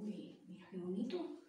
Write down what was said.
Uy, mira qué bonito.